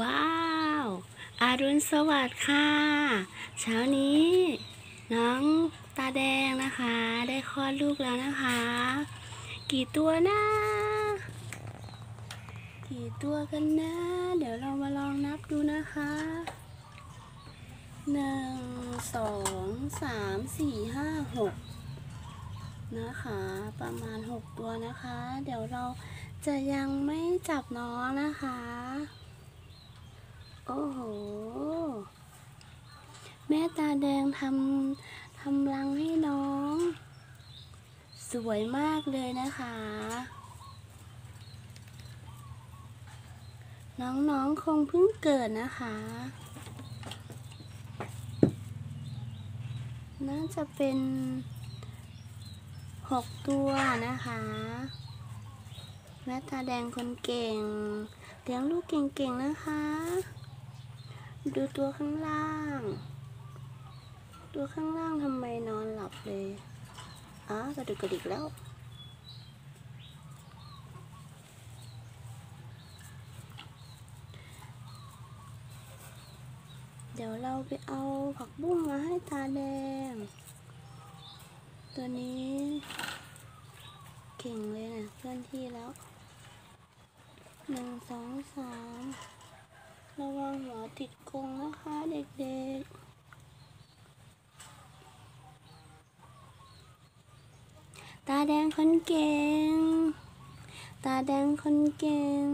ว้าวอารุณสวัสดิ์ค่ะ เช้านี้ น้องตาแดงนะคะ ได้คลอดลูกแล้วนะคะ กี่ตัวนะกี่ตัวกันนะ เดี๋ยวเรามาลองนับดูนะคะหนึ่งสองสามสี่ห้าหกนะคะ ประมาณหกตัวนะคะ เดี๋ยวเราจะยังไม่จับน้องนะคะ โอ้โห แม่ตาแดงทำทำรังให้น้อง สวยมากเลยนะคะ น้องๆคงเพิ่งเกิดนะคะ น่าจะเป็นหกตัวนะคะแม่ตาแดงคนเก่งเลี้ยงลูกเก่งๆนะคะ ดูตัวข้างล่าง ตัวข้างล่างทำไมนอนหลับเลยอ๋อกระดุกกระดิกแล้วเดี๋ยวเราไปเอาผักบุ้งมาให้ตาแดง ตัวนี้เก่งเลยนะเคลื่อนที่แล้วหนึ่งสองสาม ระวังหัวติดกรงนะคะเด็กๆ ตาแดงคนเก่ง ตาแดงคนเก่ง